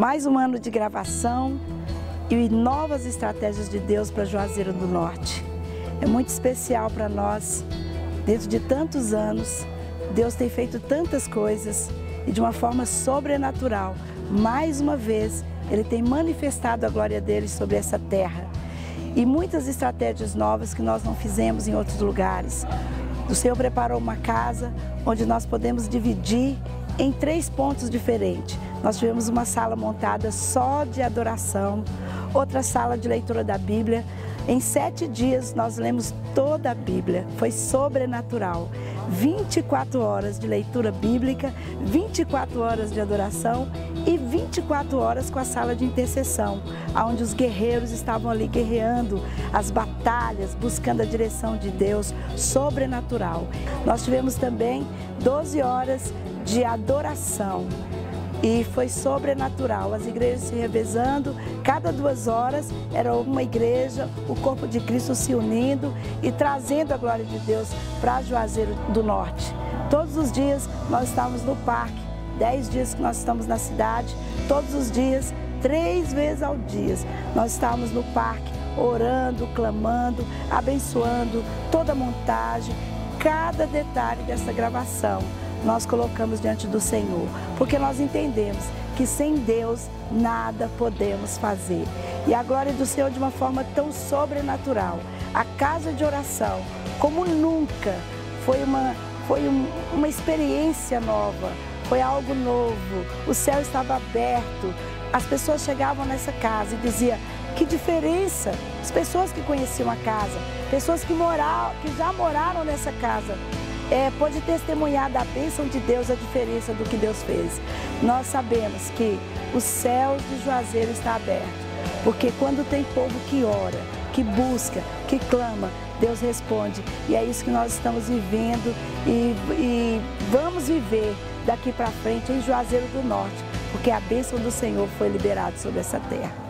Mais um ano de gravação e novas estratégias de Deus para Juazeiro do Norte. É muito especial para nós, dentro de tantos anos, Deus tem feito tantas coisas e de uma forma sobrenatural. Mais uma vez, Ele tem manifestado a glória dele sobre essa terra. E muitas estratégias novas que nós não fizemos em outros lugares. O Senhor preparou uma casa onde nós podemos dividir em três pontos diferentes. Nós tivemos uma sala montada só de adoração, outra sala de leitura da Bíblia. Em sete dias nós lemos toda a Bíblia, foi sobrenatural. 24 horas de leitura bíblica, 24 horas de adoração e 24 horas com a sala de intercessão, onde os guerreiros estavam ali guerreando as batalhas, buscando a direção de Deus sobrenatural. Nós tivemos também 12 horas de adoração e foi sobrenatural. As igrejas se revezando, cada duas horas era uma igreja, o corpo de Cristo se unindo e trazendo a glória de Deus para Juazeiro do Norte. Todos os dias nós estávamos no parque, dez dias que nós estamos na cidade, todos os dias, três vezes ao dia, nós estávamos no parque orando, clamando, abençoando toda a montagem, cada detalhe dessa gravação nós colocamos diante do Senhor, porque nós entendemos que sem Deus nada podemos fazer. E a glória do Senhor de uma forma tão sobrenatural. A casa de oração, como nunca, foi uma, foi um, uma experiência nova, foi algo novo. O céu estava aberto. As pessoas chegavam nessa casa e diziam, que diferença! As pessoas que conheciam a casa, pessoas que, moraram, que já moraram nessa casa, é, pode testemunhar da bênção de Deus a diferença do que Deus fez. Nós sabemos que o céu de Juazeiro está aberto, porque quando tem povo que ora, que busca, que clama, Deus responde. E é isso que nós estamos vivendo e, e vamos viver daqui para frente em Juazeiro do Norte, porque a bênção do Senhor foi liberada sobre essa terra.